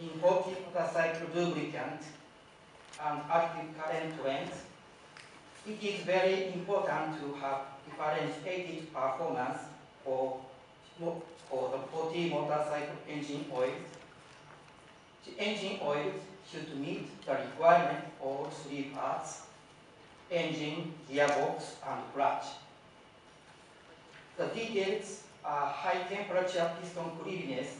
in 4T motorcycle lubricant and active current trends, it is very important to have differentiated performance for, for the 4T motorcycle engine oils. The engine oils should meet the requirement of three parts, engine, gearbox, and clutch. The details are high temperature piston cleanliness,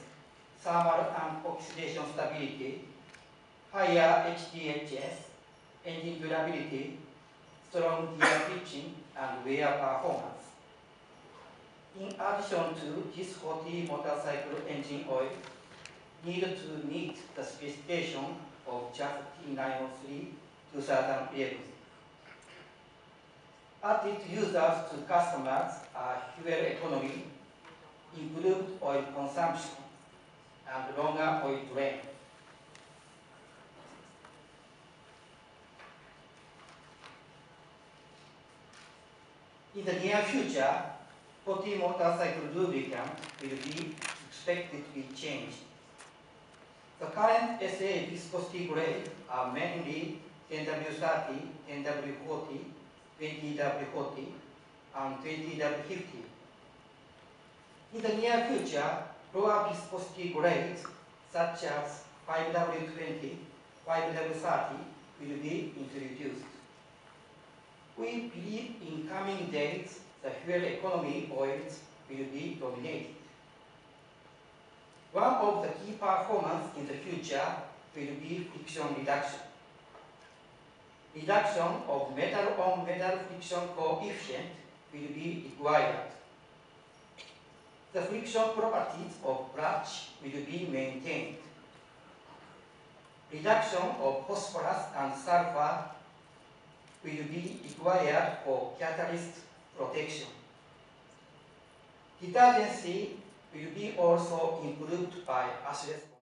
thermal and oxidation stability, higher HTHS, engine durability, strong gear pitting, and wear performance. In addition to this 4T motorcycle engine oil, need to meet the specification of JASO T903 2011. Added users to customers are fuel economy, improved oil consumption, In the near future, 4T motorcycle lubricant will be expected to be changed. The current SAE viscosity grade are mainly 10W30, 10W40, 20W40, and 20W50. In the near future, lower viscosity grades such as 5W20, 5W30 will be introduced. We believe in coming days the fuel economy oils will be dominated. One of the key performance in the future will be friction reduction. Reduction of metal-on-metal friction coefficient will be required. The friction properties of clutch will be maintained. Reduction of phosphorus and sulfur will be required for catalyst protection. Detergency will be also improved by ashless